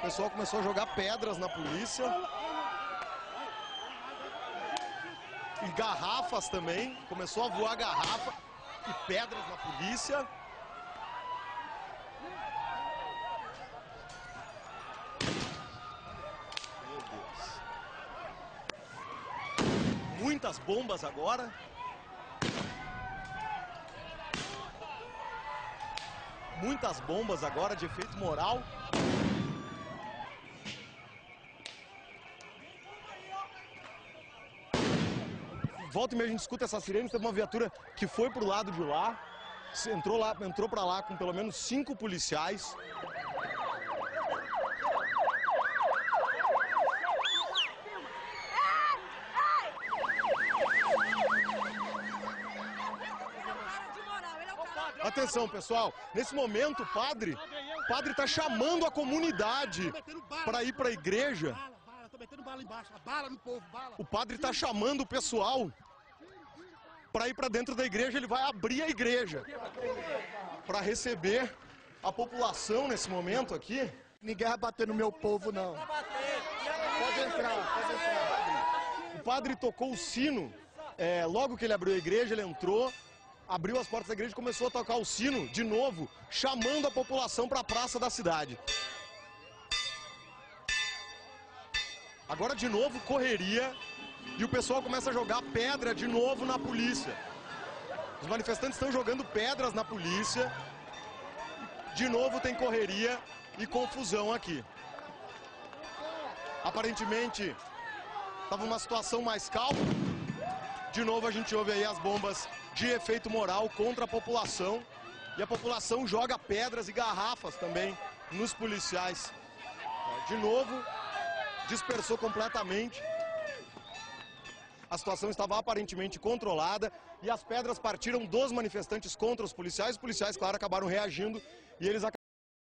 pessoal começou a jogar pedras na polícia. E garrafas também. Começou a voar garrafa e pedras na polícia. Meu Deus. Muitas bombas agora. Muitas bombas agora de efeito moral. Volta e meia a gente escuta essa sirene, teve uma viatura que foi pro lado de lá, entrou lá, entrou para lá com pelo menos cinco policiais. Atenção, pessoal. Nesse momento, o padre, padre está chamando a comunidade para ir para a igreja. Tô metendo bala embaixo, bala no povo, bala. O padre está chamando o pessoal para ir para dentro da igreja. Ele vai abrir a igreja para receber a população nesse momento aqui. Ninguém vai bater no meu povo, não. Pode entrar, pode entrar. O padre tocou o sino. é, logo que ele abriu a igreja, ele entrou, abriu as portas da igreja e começou a tocar o sino de novo, chamando a população para a praça da cidade. Agora de novo correria e o pessoal começa a jogar pedra de novo na polícia. Os manifestantes estão jogando pedras na polícia. De novo tem correria e confusão aqui. Aparentemente estava uma situação mais calma. De novo a gente ouve aí as bombas de efeito moral contra a população. E a população joga pedras e garrafas também nos policiais. De novo, dispersou completamente. A situação estava aparentemente controlada e as pedras partiram dos manifestantes contra os policiais. Os policiais, claro, acabaram reagindo e eles acabaram